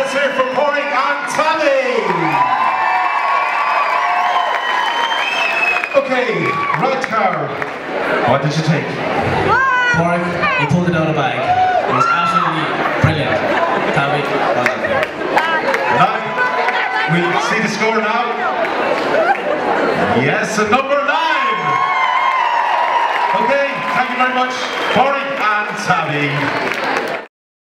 let's hear Padraig. Padraig and Tommy. Okay, red card. What did you take? Padraig. he pulled it out of the bag. It was absolutely brilliant. Tommy, well done. We see the score now. Yes, and number nine. Okay, thank you very much, Padraig and Tommy.